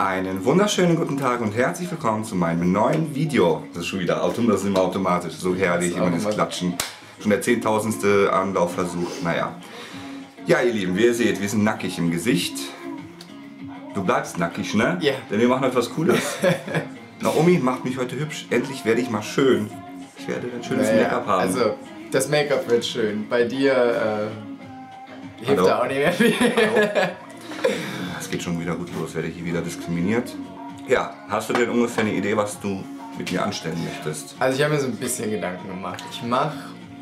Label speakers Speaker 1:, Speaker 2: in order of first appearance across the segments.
Speaker 1: Einen wunderschönen guten Tag und herzlich willkommen zu meinem neuen Video. Das ist schon wieder Auto, das ist immer automatisch. So herrlich, immer das Klatschen. Schon der zehntausendste Anlaufversuch. Naja. Ja, ihr Lieben, wie ihr seht, wir sind nackig im Gesicht. Du bleibst nackig, ne?
Speaker 2: Ja.
Speaker 1: Denn wir machen heute was Cooles. Naomi macht mich heute hübsch. Endlich werde ich mal schön. Ich werde ein schönes
Speaker 2: Naja,
Speaker 1: Make-up haben.
Speaker 2: Also, das Make-up wird schön. Bei dir äh, hilft
Speaker 1: Hallo?
Speaker 2: da auch nicht mehr viel.
Speaker 1: Es geht schon wieder gut los, werde ich hier wieder diskriminiert. Ja, hast du denn ungefähr eine Idee, was du mit mir anstellen möchtest?
Speaker 2: Also ich habe mir so ein bisschen Gedanken gemacht. Ich mache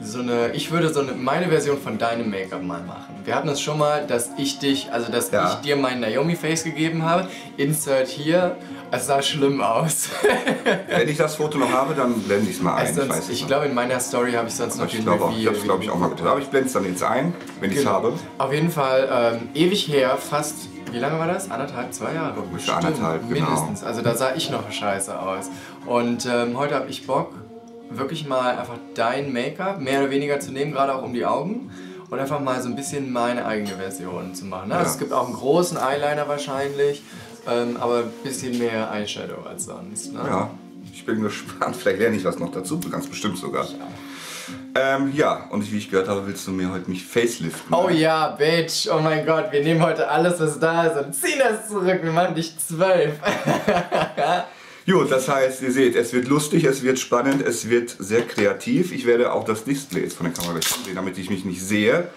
Speaker 2: so eine, ich würde so eine, meine Version von deinem Make-up mal machen. Wir hatten es schon mal, dass ich dich, also dass
Speaker 1: Ja.
Speaker 2: ich dir mein Naomi-Face gegeben habe. Insert hier, es sah schlimm aus.
Speaker 1: Wenn ich das Foto noch habe, dann blende ich es mal ein.
Speaker 2: Also
Speaker 1: ich
Speaker 2: sonst, ich
Speaker 1: noch.
Speaker 2: glaube in meiner Story habe ich sonst noch
Speaker 1: ich
Speaker 2: den
Speaker 1: glaube auch, ich habe es glaube ich auch mal getan. Aber ich blende es dann jetzt ein, wenn ich es
Speaker 2: Genau.
Speaker 1: habe.
Speaker 2: Auf jeden Fall ähm, ewig her, fast, wie lange war das? Anderthalb, zwei Jahre?
Speaker 1: Ungefähr anderthalb, genau.
Speaker 2: Mindestens. Also da sah ich noch scheiße aus. Und ähm, heute habe ich Bock, wirklich mal einfach dein Make-up mehr oder weniger zu nehmen, gerade auch um die Augen. Und einfach mal so ein bisschen meine eigene Version zu machen. Ne? Also
Speaker 1: Ja.
Speaker 2: es gibt auch einen großen Eyeliner wahrscheinlich, ähm, aber ein bisschen mehr Eyeshadow als sonst. Ne?
Speaker 1: Ja, ich bin gespannt. Vielleicht lerne ich was noch dazu, ganz bestimmt sogar. Ähm, ja, und wie ich gehört habe, willst du mir heute nicht faceliften.
Speaker 2: Oh
Speaker 1: ne?
Speaker 2: ja, Bitch, oh mein Gott, wir nehmen heute alles, was da ist und ziehen das zurück. Wir machen dich zwölf.
Speaker 1: Gut, das heißt, ihr seht, es wird lustig, es wird spannend, es wird sehr kreativ. Ich werde auch das Display jetzt von der Kamera ansehen, damit ich mich nicht sehe.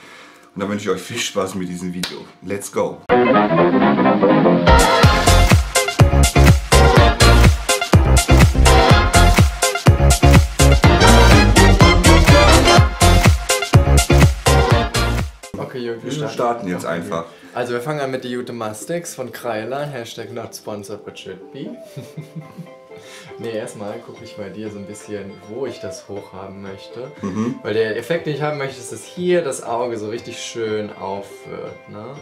Speaker 1: Und dann wünsche ich euch viel Spaß mit diesem Video. Let's go!
Speaker 2: Jürgen,
Speaker 1: Wir starten jetzt einfach.
Speaker 2: Also wir fangen an mit die Jute Mastics von Kreilan, Hashtag not sponsored but should be. nee, erstmal gucke ich bei dir so ein bisschen, wo ich das hochhaben möchte.
Speaker 1: Mhm.
Speaker 2: Weil der Effekt, den ich haben möchte, ist, dass hier das Auge so richtig schön aufwirkt. Ne?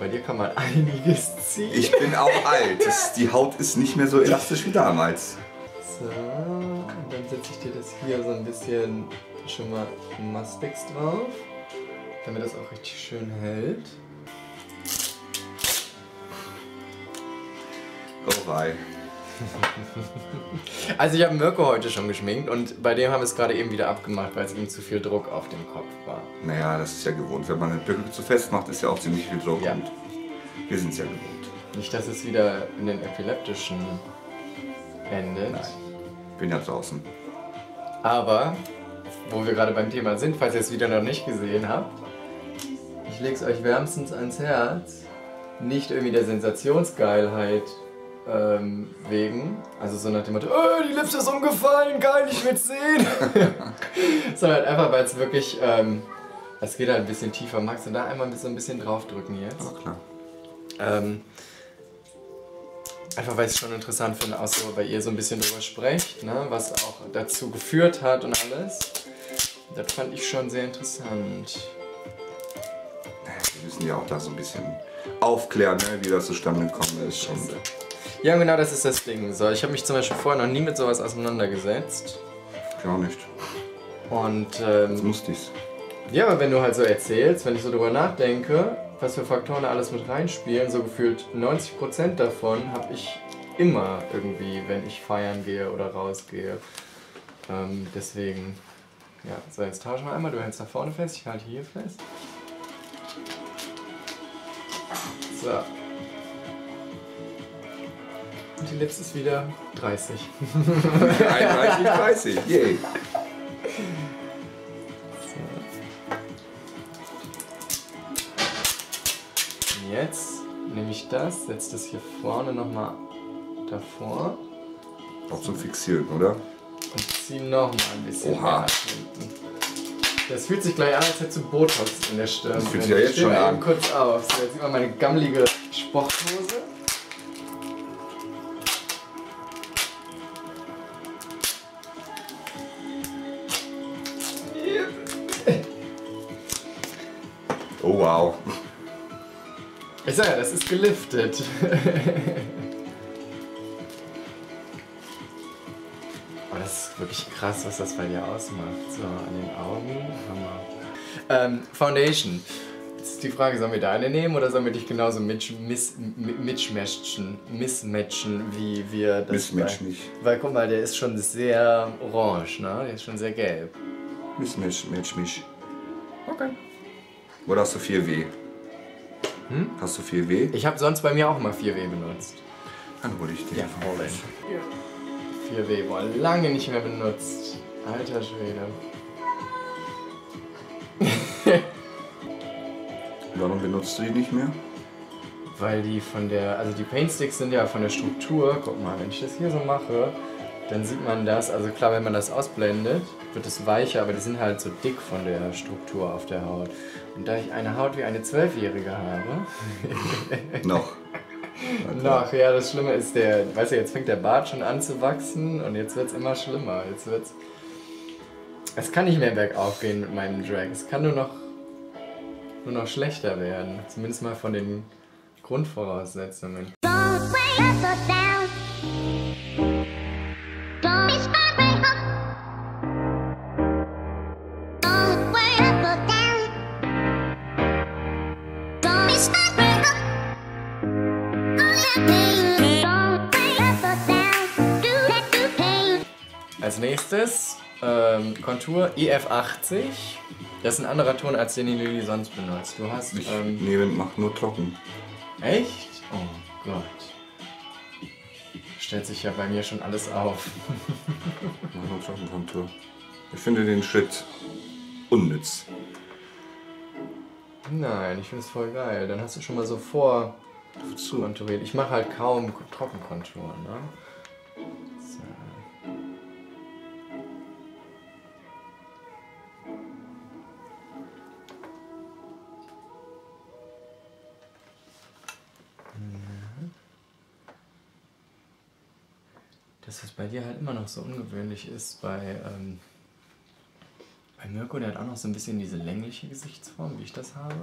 Speaker 2: Bei dir kann man einiges ziehen.
Speaker 1: Ich bin auch alt. Das, die Haut ist nicht mehr so elastisch wie damals.
Speaker 2: So, und dann setze ich dir das hier so ein bisschen schon mal Mastix drauf, damit das auch richtig schön hält.
Speaker 1: Oh wei.
Speaker 2: Also ich habe Mirko heute schon geschminkt und bei dem haben wir es gerade eben wieder abgemacht, weil es ihm zu viel Druck auf dem Kopf war.
Speaker 1: Naja, das ist ja gewohnt. Wenn man eine Perücke zu fest macht, ist ja auch ziemlich viel Druck.
Speaker 2: Ja.
Speaker 1: Und wir sind es ja gewohnt.
Speaker 2: Nicht, dass es wieder in den epileptischen endet.
Speaker 1: Nein. Bin ja draußen.
Speaker 2: Aber, wo wir gerade beim Thema sind, falls ihr es wieder noch nicht gesehen habt, lege es euch wärmstens ans Herz. Nicht irgendwie der Sensationsgeilheit ähm, wegen, also so nach dem Motto, oh, die Lips ist umgefallen, geil, ich will's sehen. Sondern halt einfach, weil es wirklich, ähm, es geht halt ein bisschen tiefer. Magst du da einmal so ein bisschen draufdrücken jetzt?
Speaker 1: Aber klar.
Speaker 2: Ähm, einfach weil ich es schon interessant finde, auch so bei ihr so ein bisschen drüber sprecht, ne, was auch dazu geführt hat und alles. Das fand ich schon sehr interessant.
Speaker 1: Wir müssen ja auch da so ein bisschen aufklären, ne, wie das zustande gekommen ist. Und
Speaker 2: Ja, genau das ist das Ding. So, ich habe mich zum Beispiel vorher noch nie mit sowas auseinandergesetzt.
Speaker 1: ich auch nicht.
Speaker 2: Und
Speaker 1: Jetzt
Speaker 2: ähm,
Speaker 1: musste ich's.
Speaker 2: ja, aber wenn du halt so erzählst, wenn ich so drüber nachdenke, was für Faktoren da alles mit reinspielen, so gefühlt 90% davon habe ich immer irgendwie, wenn ich feiern gehe oder rausgehe. Ähm, deswegen, ja, so jetzt tauschen wir einmal. Du hältst da vorne fest, ich halte hier fest. So. Und die Lips ist wieder 30.
Speaker 1: 31, 30. Yay.
Speaker 2: Und jetzt nehme ich das, setze das hier vorne nochmal davor
Speaker 1: Auch zum Fixieren, oder?
Speaker 2: und ziehe nochmal ein bisschen
Speaker 1: Oha.
Speaker 2: mehr nach hinten. Das fühlt sich gleich an, als hättest du Botox in der Stirn.
Speaker 1: Das fühlt sich ja
Speaker 2: Ich
Speaker 1: jetzt schon an.
Speaker 2: eben kurz auf. So, jetzt sieht man meine gammelige Sporthose.
Speaker 1: Oh wow.
Speaker 2: Ich sag ja, das ist geliftet. krass, was das bei dir ausmacht. So, an den Augen. Hammer. Ähm, Foundation. Jetzt ist die Frage, sollen wir deine nehmen oder sollen wir dich genauso mitmatchen, mismatchen, wie wir das
Speaker 1: Mismatch
Speaker 2: bei-
Speaker 1: nicht.
Speaker 2: Weil guck mal, der ist schon sehr orange, ne? Der ist schon sehr gelb.
Speaker 1: Mismatch, match mich.
Speaker 2: Okay.
Speaker 1: Oder hast du 4W?
Speaker 2: Hm?
Speaker 1: Hast du 4W?
Speaker 2: Ich habe sonst bei mir auch mal 4W benutzt.
Speaker 1: Dann hol ich den.
Speaker 2: Ja, hol den. 4W, boah, lange nicht mehr benutzt. Alter Schwede.
Speaker 1: Warum benutzt du die nicht mehr?
Speaker 2: Weil die von der, also die Paintsticks sind ja von der Struktur, guck mal, wenn ich das hier so mache, dann sieht man das, also klar, wenn man das ausblendet, wird es weicher, aber die sind halt so dick von der Struktur auf der Haut. Und da ich eine Haut wie eine Zwölfjährige habe,
Speaker 1: Noch.
Speaker 2: Noch, ja, das Schlimme ist der, weißt du, jetzt fängt der Bart schon an zu wachsen und jetzt wird es immer schlimmer. Jetzt wird's, es kann nicht mehr bergauf gehen mit meinem Drag, es kann nur noch, nur noch schlechter werden. Zumindest mal von den Grundvoraussetzungen. Nächstes ähm, Kontur EF80. Das ist ein anderer Ton, als den die Lilly sonst benutzt. Du hast.
Speaker 1: Ich
Speaker 2: Ähm,
Speaker 1: nehme, mach nur trocken.
Speaker 2: echt? Oh Gott. Stellt sich ja bei mir schon alles auf.
Speaker 1: Mach nur Trockenkontur. Ich finde den Schritt unnütz.
Speaker 2: Nein, ich finde es voll geil. Dann hast du schon mal so vor konturiert. Ich mache halt kaum Trockenkontur, ne? Dir halt immer noch so ungewöhnlich ist, bei, ähm, bei Mirko, der hat auch noch so ein bisschen diese längliche Gesichtsform, wie ich das habe.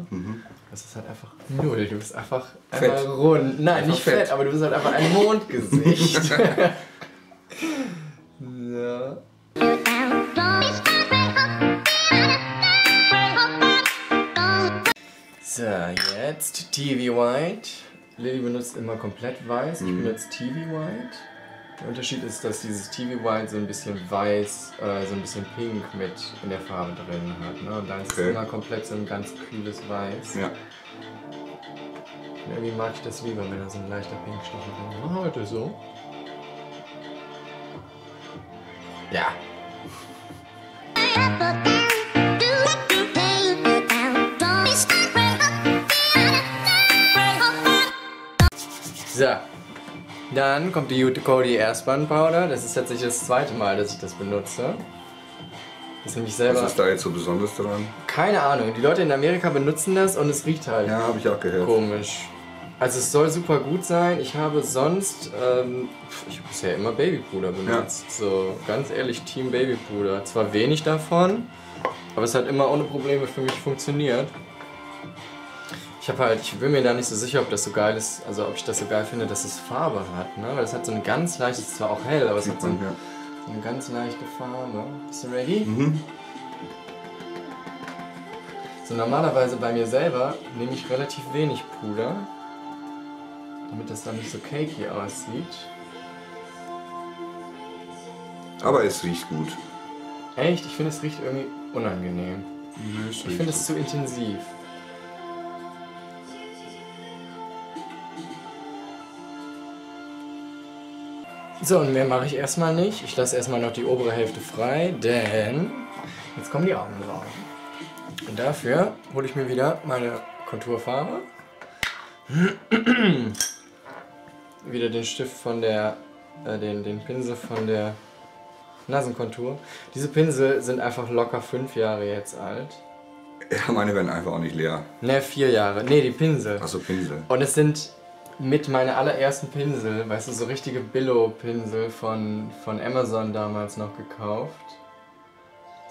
Speaker 2: Das ist halt einfach null. Du bist einfach
Speaker 1: Fett.
Speaker 2: einmal rund. Nein,
Speaker 1: Einfach
Speaker 2: nicht fett.
Speaker 1: fett.
Speaker 2: aber du bist halt einfach ein Mondgesicht.
Speaker 3: Don't
Speaker 2: so, jetzt TV White. Lilly benutzt immer komplett weiß, ich benutze TV White. Der Unterschied ist, dass dieses TV White so ein bisschen weiß, äh, so ein bisschen pink mit in der Farbe drin hat. Ne? Und dann ist
Speaker 1: Okay.
Speaker 2: es immer komplett so ein ganz kühles Weiß.
Speaker 1: Ja.
Speaker 2: Und irgendwie mag ich das lieber, wenn da so ein leichter Pinkstoffe drin ist. Ah, Heute so. Ja. So. Dann kommt die Ute Cody Airspan Powder. Das ist tatsächlich das zweite Mal, dass ich das benutze. Das ist nämlich selber.
Speaker 1: Was ist da jetzt so besonders dran?
Speaker 2: Keine Ahnung. Die Leute in Amerika benutzen das und es riecht halt
Speaker 1: Ja, habe ich auch gehört.
Speaker 2: komisch. Also es soll super gut sein. Ich habe sonst, ähm, ich habe bisher immer Babypuder benutzt. So ganz ehrlich, Team Babypuder. Zwar wenig davon, aber es hat immer ohne Probleme für mich funktioniert. Ich habe halt, ich bin mir da nicht so sicher, ob das so geil ist, also ob ich das so geil finde, dass es Farbe hat, ne? Weil es hat so eine ganz leichte, es ist zwar auch hell, aber es hat so, ein,
Speaker 1: Ja.
Speaker 2: so eine ganz leichte Farbe. Bist du ready?
Speaker 1: Mhm.
Speaker 2: So normalerweise bei mir selber nehme ich relativ wenig Puder, damit das dann nicht so cakey aussieht.
Speaker 1: Aber es riecht gut.
Speaker 2: Echt? Ich finde es riecht irgendwie unangenehm.
Speaker 1: Mhm,
Speaker 2: Ich finde es zu intensiv. So, und mehr mache ich erstmal nicht. Ich lasse erstmal noch die obere Hälfte frei, denn jetzt kommen die Augenbrauen. Und dafür hole ich mir wieder meine Konturfarbe. wieder den Stift von der, äh, den, den Pinsel von der Nasenkontur. Diese Pinsel sind einfach locker fünf Jahre jetzt alt.
Speaker 1: Ja, meine werden einfach auch nicht leer.
Speaker 2: Ne, vier Jahre. Ne, die Pinsel.
Speaker 1: Achso, Pinsel.
Speaker 2: Und es sind mit meine allerersten Pinsel, weißt du, so richtige Billo-Pinsel von, von Amazon damals noch gekauft.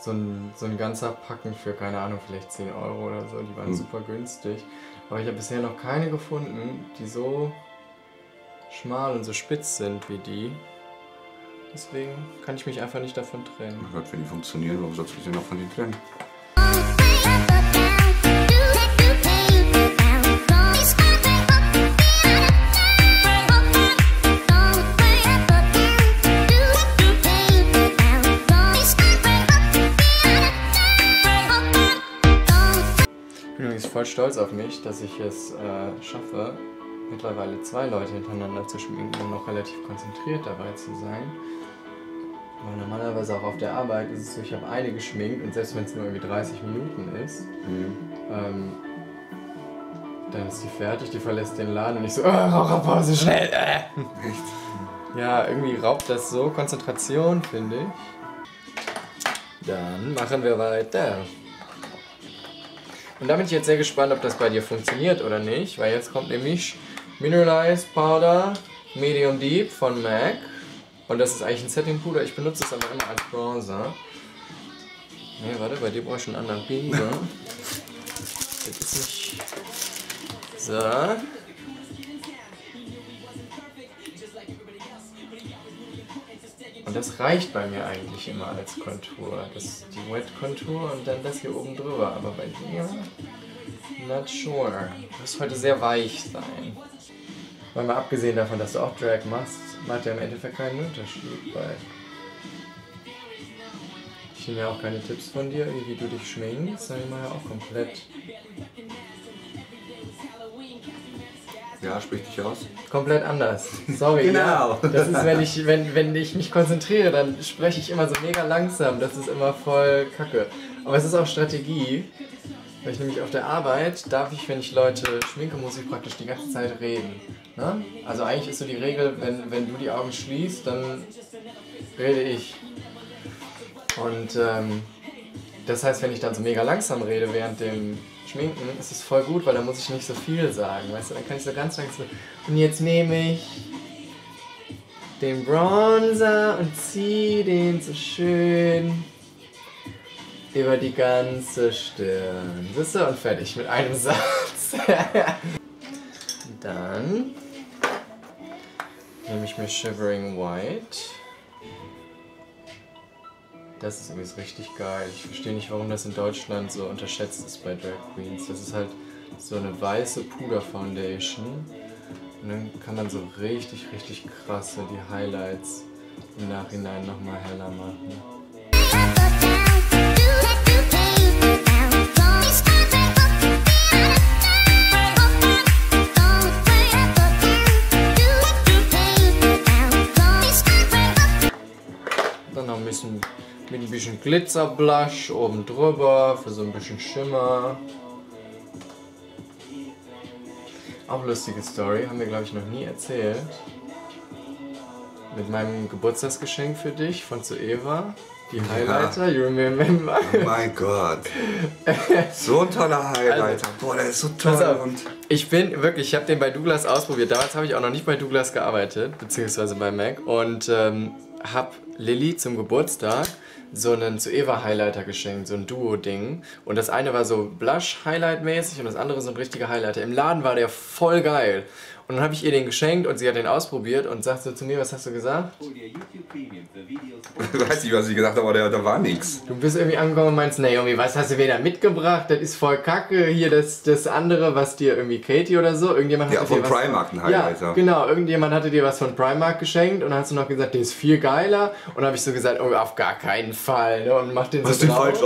Speaker 2: So ein, so ein ganzer Packen für, keine Ahnung, vielleicht 10 Euro oder so. Die waren
Speaker 1: Hm.
Speaker 2: super günstig. Aber ich habe bisher noch keine gefunden, die so schmal und so spitz sind wie die. Deswegen kann ich mich einfach nicht davon trennen.
Speaker 1: Oh Gott, wenn die funktionieren, warum sollst du dich denn noch von denen trennen?
Speaker 2: Stolz auf mich, dass ich es äh, schaffe, mittlerweile zwei Leute hintereinander zu schminken und noch relativ konzentriert dabei zu sein. Weil normalerweise auch auf der Arbeit ist es so, ich habe eine geschminkt und selbst wenn es nur irgendwie 30 Minuten ist, ähm, dann ist die fertig, die verlässt den Laden und ich so, oh, Raucherpause, schnell! Äh. Ja, irgendwie raubt das so Konzentration, finde ich. Dann machen wir weiter. Und da bin ich jetzt sehr gespannt, ob das bei dir funktioniert oder nicht, weil jetzt kommt nämlich Mineralized Powder Medium Deep von MAC. Und das ist eigentlich ein Setting-Puder, ich benutze es aber immer als Bronzer. Nee, warte, bei dir brauche ich schon einen anderen Pinsel. Das ist nicht... So. Und das reicht bei mir eigentlich immer als Kontur. Das die Wet Kontur und dann das hier oben drüber. Aber bei dir, not sure. Du wirst heute sehr weich sein. Weil mal abgesehen davon, dass du auch Drag machst, macht ja im Endeffekt keinen Unterschied. Weil ich nehme ja auch keine Tipps von dir, wie du dich schminkst, sondern ich mache ja auch komplett,
Speaker 1: Ja, sprich dich aus.
Speaker 2: komplett anders. Sorry.
Speaker 1: Genau.
Speaker 2: Ja, das ist, wenn ich, wenn, wenn ich mich konzentriere, dann spreche ich immer so mega langsam. Das ist immer voll kacke. Aber es ist auch Strategie. Weil ich nämlich auf der Arbeit darf ich, wenn ich Leute schminke, muss ich praktisch die ganze Zeit reden. Ne? Also eigentlich ist so die Regel, wenn, wenn du die Augen schließt, dann rede ich. Und ähm, das heißt, wenn ich dann so mega langsam rede während dem Schminken, ist es voll gut, weil dann muss ich nicht so viel sagen. Weißt du, dann kann ich so ganz langsam. Und jetzt nehme ich den Bronzer und ziehe den so schön über die ganze Stirn. Siehst du? Und fertig mit einem Satz. Dann nehme ich mir Shivering White. Das ist übrigens richtig geil. Ich verstehe nicht, warum das in Deutschland so unterschätzt ist bei Drag Queens. Das ist halt so eine weiße Puder Foundation. Und dann kann man so richtig, richtig krasse die Highlights im Nachhinein nochmal heller machen. Glitzerblush oben drüber für so ein bisschen Schimmer. Auch lustige Story, haben wir glaube ich noch nie erzählt. Mit meinem Geburtstagsgeschenk für dich von zu Eva. Die Highlighter, you remember?
Speaker 1: Oh mein Gott. So ein toller Highlighter. Boah, der ist so toll.
Speaker 2: Also, auf,
Speaker 1: und
Speaker 2: ich bin wirklich, ich habe den bei Douglas ausprobiert. Damals habe ich auch noch nicht bei Douglas gearbeitet, beziehungsweise bei Mac. Und ähm, habe Lilly zum Geburtstag so einen zu Eva Highlighter geschenkt, so ein Duo-Ding. Und das eine war so Blush-Highlight-mäßig und das andere so ein richtiger Highlighter. Im Laden war der voll geil. Und dann habe ich ihr den geschenkt und sie hat den ausprobiert und sagt so zu mir, was hast du gesagt?
Speaker 1: ich weiß nicht, was ich gesagt habe, aber da, da war nichts.
Speaker 2: Du bist irgendwie angekommen und meinst, Naomi, was hast du wieder mitgebracht? Das ist voll kacke. Hier das, das andere, was dir irgendwie Katie oder so, irgendjemand
Speaker 1: Ja,
Speaker 2: hatte
Speaker 1: von
Speaker 2: dir was
Speaker 1: Primark ein
Speaker 2: Ja,
Speaker 1: Highlighter.
Speaker 2: genau. Irgendjemand hatte dir was von Primark geschenkt und dann hast du noch gesagt, der ist viel geiler. Und dann habe ich so gesagt, oh, auf gar keinen Fall. Ne? Und mach den so
Speaker 1: Hast den
Speaker 2: drauf.
Speaker 1: falsch,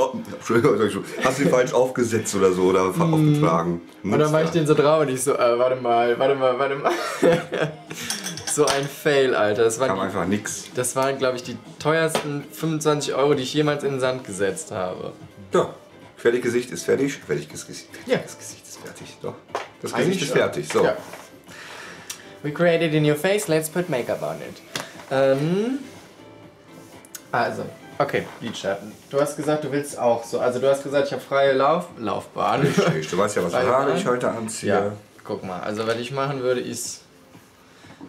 Speaker 1: hast du den falsch aufgesetzt oder so oder fa- aufgetragen?
Speaker 2: Und dann mach ich den so drauf und ich so, äh, warte mal, warte mal, warte mal. so ein Fail, Alter. Das
Speaker 1: Kam
Speaker 2: waren,
Speaker 1: einfach nix.
Speaker 2: das waren glaube ich, die teuersten 25 Euro, die ich jemals in den Sand gesetzt habe.
Speaker 1: Ja, fertig Gesicht ist fertig. Fertiges Gesicht.
Speaker 2: Ja.
Speaker 1: Das Gesicht ist fertig. Doch. Das
Speaker 2: Eigentlich
Speaker 1: Gesicht ist fertig. So.
Speaker 2: Ja. We created in your face, let's put makeup on it. Ähm, also, okay, Lidschatten. Du hast gesagt, du willst auch so. Also du hast gesagt, ich habe freie Lauf Laufbahn.
Speaker 1: Richtig. Du weißt ja, was ich heute anziehe.
Speaker 2: ja, guck mal. Also was ich machen würde, ist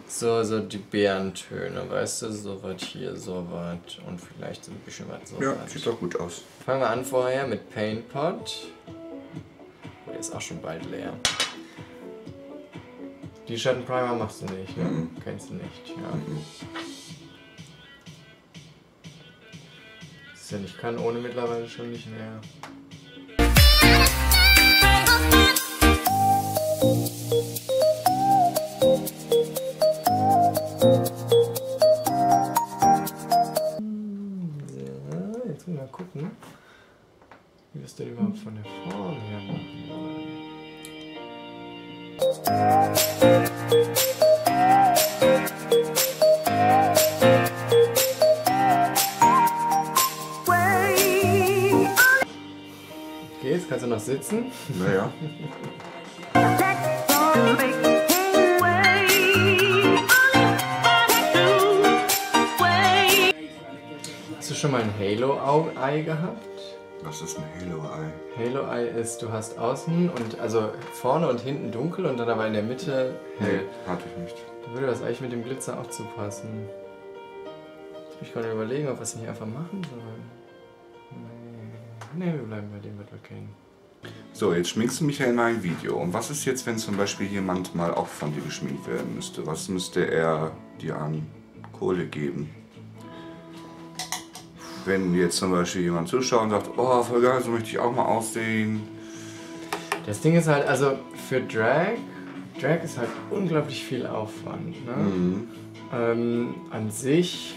Speaker 2: so, so die Bärentöne, weißt du? So was hier, so was und vielleicht so ein bisschen was so
Speaker 1: Ja, sieht doch gut aus.
Speaker 2: Fangen wir an vorher mit Paint Pot. Oh, Der ist auch schon bald leer. Die Schattenprimer machst du nicht, ne?
Speaker 1: Mhm.
Speaker 2: Kennst du nicht, ja. Das ist ja nicht kann ohne mittlerweile schon nicht mehr. Es denn überhaupt von der Form her machen wollen. Okay, jetzt kannst du noch sitzen.
Speaker 1: Naja.
Speaker 2: Hast du schon mal ein Halo-Eye gehabt?
Speaker 1: Was ist ein Halo-Eye?
Speaker 2: Halo Eye ist, du hast außen und also vorne und hinten dunkel und dann aber in der Mitte hell.
Speaker 1: hatte ich nicht.
Speaker 2: Da würde das eigentlich mit dem Glitzer auch zupassen. Jetzt bin ich gerade überlegen, ob wir es nicht einfach machen sollen. Nee. nee, wir bleiben bei dem, was wir kennen.
Speaker 1: So, jetzt schminkst du mich ja in meinem Video. Und was ist jetzt, wenn zum Beispiel jemand mal auch von dir geschminkt werden müsste? Was müsste er dir an Kohle geben? Wenn jetzt zum Beispiel jemand zuschaut und sagt, oh, voll geil, so möchte ich auch mal aussehen.
Speaker 2: Das Ding ist halt, also für Drag, Drag ist halt unglaublich viel Aufwand. Ne?
Speaker 1: Mhm.
Speaker 2: Ähm, an sich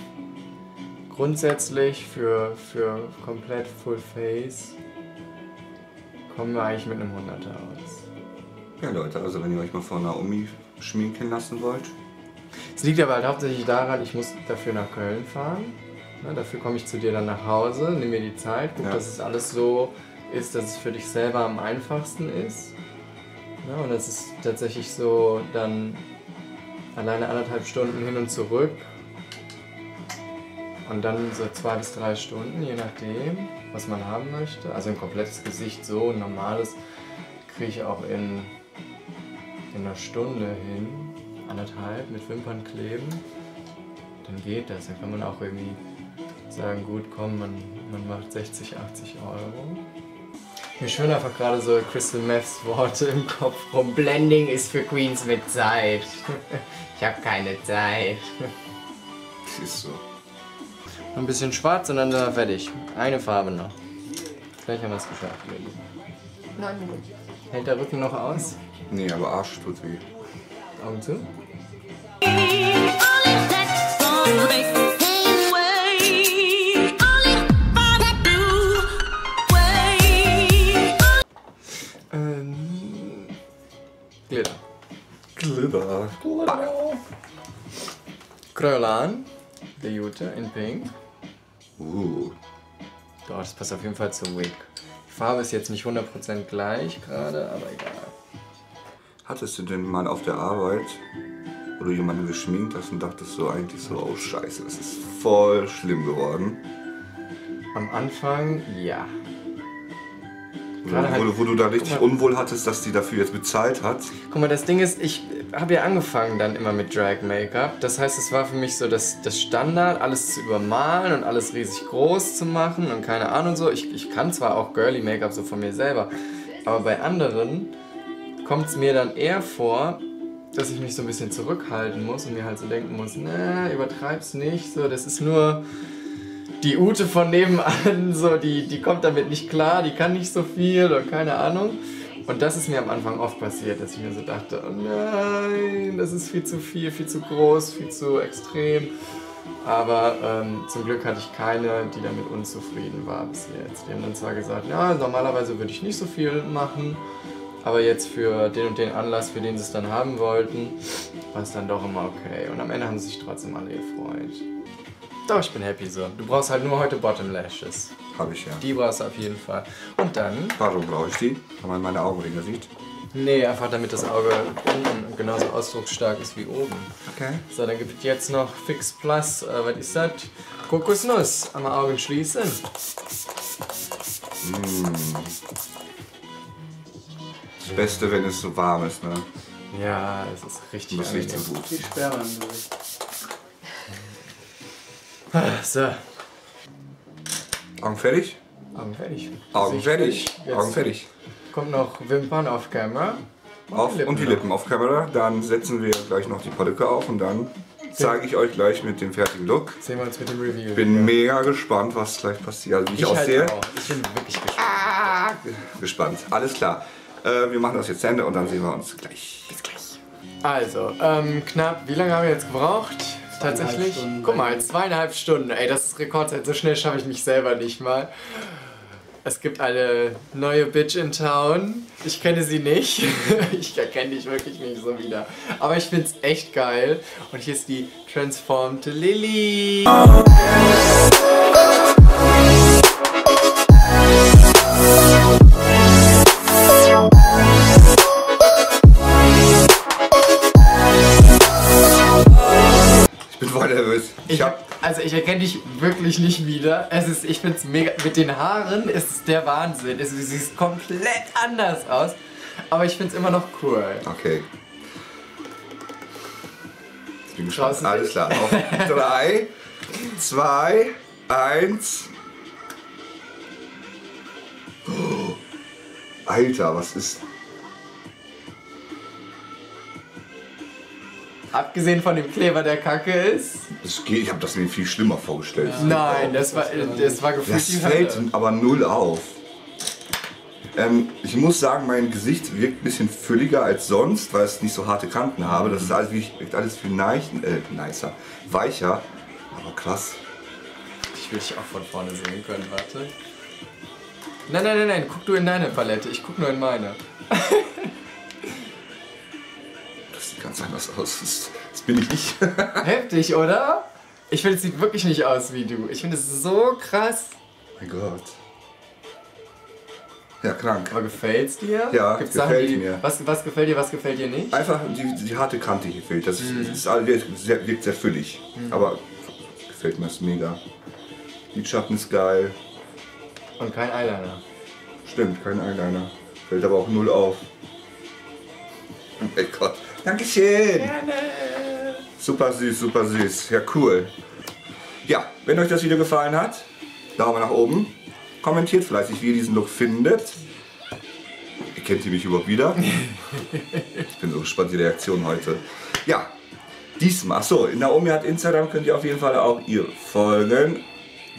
Speaker 2: grundsätzlich für, für komplett Full Face kommen wir eigentlich mit einem 100er aus.
Speaker 1: Ja, Leute, also wenn ihr euch mal von Naomi schminken lassen wollt.
Speaker 2: Es liegt aber halt hauptsächlich daran, ich muss dafür nach Köln fahren. Ne, dafür komme ich zu dir dann nach Hause, nimm mir die Zeit, guck,
Speaker 1: Ja.
Speaker 2: dass es alles so ist, dass es für dich selber am einfachsten ist. Ne, und es ist tatsächlich so dann alleine anderthalb Stunden hin und zurück. Und dann so zwei bis drei Stunden, je nachdem, was man haben möchte. Also ein komplettes Gesicht so, ein normales kriege ich auch in, in einer Stunde hin, anderthalb mit Wimpern kleben. Dann geht das. Dann kann man auch irgendwie sagen, gut, komm, man, man macht 60, 80 Euro. Mir schwören einfach gerade so Crystal Meths Worte im Kopf rum. Blending ist für Queens mit Zeit. ich habe keine Zeit.
Speaker 1: Das ist so.
Speaker 2: Ein bisschen schwarz und dann sind wir fertig. Eine Farbe noch. Gleich haben wir es geschafft.
Speaker 4: Neun Minuten.
Speaker 2: Hält der Rücken noch aus?
Speaker 1: Nee, aber Arsch tut weh.
Speaker 2: Augen zu. Kryolan. Der Jute in Pink.
Speaker 1: Uh.
Speaker 2: Doch, das passt auf jeden Fall zur Wig. Die Farbe ist jetzt nicht 100% gleich gerade, aber egal.
Speaker 1: Hattest du denn mal auf der Arbeit, wo du jemanden geschminkt hast und dachtest so eigentlich so, oh scheiße, das ist voll schlimm geworden?
Speaker 2: Am Anfang, ja.
Speaker 1: Wo,
Speaker 2: Gerade halt-
Speaker 1: wo, wo du da richtig
Speaker 2: mal.
Speaker 1: unwohl hattest, dass die dafür jetzt bezahlt hat?
Speaker 2: Guck mal, das Ding ist, ich habe ja angefangen dann immer mit Drag-Make-up. Das heißt, es war für mich so das, das Standard, alles zu übermalen und alles riesig groß zu machen und keine Ahnung so. Ich, ich kann zwar auch Girly-Make-up so von mir selber, aber bei anderen kommt es mir dann eher vor, dass ich mich so ein bisschen zurückhalten muss und mir halt so denken muss, na, übertreib's nicht, so, das ist nur die Ute von nebenan, so, die, die kommt damit nicht klar, die kann nicht so viel oder keine Ahnung. Und das ist mir am Anfang oft passiert, dass ich mir so dachte, oh nein, das ist viel zu viel, viel zu groß, viel zu extrem. Aber ähm, zum Glück hatte ich keine, die damit unzufrieden war bis jetzt. Die haben dann zwar gesagt, ja, normalerweise würde ich nicht so viel machen, aber jetzt für den und den Anlass, für den sie es dann haben wollten, war es dann doch immer okay. Und am Ende haben sie sich trotzdem alle gefreut. Doch, ich bin happy so. Du brauchst halt nur heute Bottom Lashes.
Speaker 1: Habe ich ja.
Speaker 2: Die brauchst du auf jeden Fall. Und dann
Speaker 1: Warum brauche ich die? Wenn man meine Augenringe sieht.
Speaker 2: Nee, einfach damit das Auge unten genauso ausdrucksstark ist wie oben.
Speaker 1: Okay.
Speaker 2: So, dann gibt es jetzt noch Fix Plus, äh, was ist das? Kokosnuss. Einmal Augen schließen.
Speaker 1: Das Beste, wenn es so warm ist, ne?
Speaker 2: Ja, es ist richtig
Speaker 1: Das riecht so gut.
Speaker 4: Die Sperre im Gesicht.
Speaker 2: Ah, So,
Speaker 1: Augen fertig?
Speaker 2: Augen fertig.
Speaker 1: Augen fertig. Augen fertig.
Speaker 2: Kommt noch Wimpern auf Camera.
Speaker 1: Auf, und die. Lippen auf Kamera. Dann setzen wir gleich noch die Perücke auf und dann zeige ich euch gleich mit dem fertigen Look.
Speaker 2: Sehen wir uns mit dem Review.
Speaker 1: Bin
Speaker 2: wieder.
Speaker 1: mega gespannt, was gleich passiert. Also wie ich,
Speaker 2: ich
Speaker 1: aussehe.
Speaker 2: halt auch. Ich bin wirklich gespannt.
Speaker 1: Gespannt. Alles klar. Äh, wir machen das jetzt zu Ende und dann sehen wir uns gleich. Bis gleich.
Speaker 2: Also, ähm, knapp, wie lange haben wir jetzt gebraucht? Tatsächlich?
Speaker 4: Stunden.
Speaker 2: Guck mal, zweieinhalb Stunden. Ey, das ist Rekordzeit. So schnell schaffe ich mich selber nicht mal. Es gibt eine neue Bitch in Town. Ich kenne sie nicht. ich erkenne dich wirklich nicht so wieder. Aber ich finde es echt geil. Und hier ist die Transformed Lily. Erkenne dich wirklich nicht wieder. Es ist, ich finde es mega. Mit den Haaren ist es der Wahnsinn. Es, du siehst komplett anders aus. Aber ich finde es immer noch cool.
Speaker 1: Okay. Ich bin gespannt. Alles klar. Auf drei, zwei, eins. Oh. Alter, was ist.
Speaker 2: Abgesehen von dem Kleber, der kacke ist.
Speaker 1: Das geht, ich habe das mir viel schlimmer vorgestellt.
Speaker 2: Nein, das war, das war gefühlt
Speaker 1: Das fällt
Speaker 2: Hölle.
Speaker 1: aber null auf. Ähm, ich muss sagen, mein Gesicht wirkt ein bisschen fülliger als sonst, weil es nicht so harte Kanten habe. Das ist alles, wie, wirkt alles viel neich, äh, nicer, weicher. Aber krass.
Speaker 2: Ich will dich auch von vorne sehen können, warte. Nein, nein, nein, nein, guck du in deine Palette. Ich guck nur in meine.
Speaker 1: Das sieht ganz anders aus. Das, das bin ich nicht.
Speaker 2: Heftig, oder? Ich finde, es sieht wirklich nicht aus wie du. Ich finde es so krass.
Speaker 1: mein Gott. Ja, krank.
Speaker 2: Aber gefällt's dir?
Speaker 1: Ja,
Speaker 2: Gibt's
Speaker 1: gefällt
Speaker 2: Sachen, die,
Speaker 1: mir.
Speaker 2: Was, was gefällt dir, was gefällt dir nicht?
Speaker 1: Einfach die, die harte Kante hier fehlt. Das,
Speaker 2: Mhm.
Speaker 1: das ist alles wirkt sehr, wirkt sehr füllig. Aber gefällt mir das mega. Lidschatten ist geil.
Speaker 2: Und kein Eyeliner.
Speaker 1: Stimmt, kein Eyeliner. Fällt aber auch null auf. Oh mein Gott. Dankeschön. Super süß, super süß. Ja, cool. Ja, wenn euch das Video gefallen hat, Daumen nach oben. Kommentiert fleißig, wie ihr diesen Look findet. Erkennt ihr mich überhaupt wieder? Ich bin so gespannt, die Reaktion heute. Ja, diesmal. Achso, Naomi hat Instagram, könnt ihr auf jeden Fall auch ihr folgen.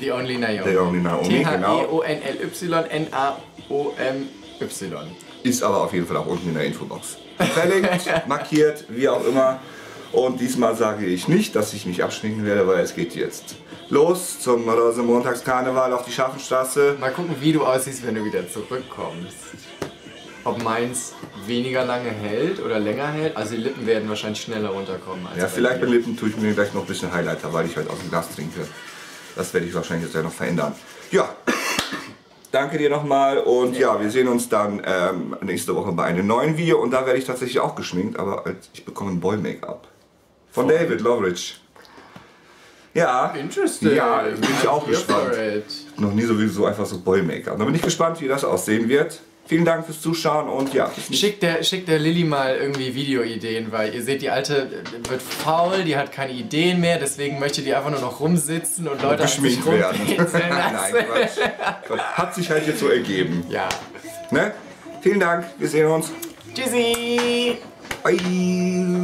Speaker 2: The Only Naomi.
Speaker 1: The Only Naomi, genau.
Speaker 2: T-H-E-O-N-L-Y-N-A-O-M-Y.
Speaker 1: Ist aber auf jeden Fall auch unten in der Infobox. Verlinkt, markiert, wie auch immer. Und diesmal sage ich nicht, dass ich mich abschminken werde, weil es geht jetzt los zum Rosenmontagskarneval auf die Scharfenstraße.
Speaker 2: Mal gucken, wie du aussiehst, wenn du wieder zurückkommst. Ob meins weniger lange hält oder länger hält. Also die Lippen werden wahrscheinlich schneller runterkommen. Als
Speaker 1: Ja, vielleicht bei. Lippen tue ich mir gleich noch ein bisschen Highlighter, weil ich halt aus dem Glas trinke. Das werde ich wahrscheinlich jetzt ja noch verändern. Ja, danke dir nochmal und ja, wir sehen uns dann ähm, nächste Woche bei einem neuen Video und da werde ich tatsächlich auch geschminkt, aber ich bekomme ein Boy-Make-up. Von David Loveridge. Ja,
Speaker 2: Interesting.
Speaker 1: Ja, bin ich auch gespannt. noch nie sowieso einfach so Boy-Make-up. Da bin ich gespannt, wie das aussehen wird. Vielen Dank fürs Zuschauen und ja,
Speaker 2: Schickt der, schickt der Lilly mal irgendwie Videoideen, weil ihr seht, die alte wird faul, die hat keine Ideen mehr, deswegen möchte die einfach nur noch rumsitzen und Leute an sich
Speaker 1: werden. Nein. Quatsch. Hat sich halt jetzt so ergeben.
Speaker 2: Ja.
Speaker 1: Ne? Vielen Dank, wir sehen uns.
Speaker 2: Tschüssi!
Speaker 1: Bye.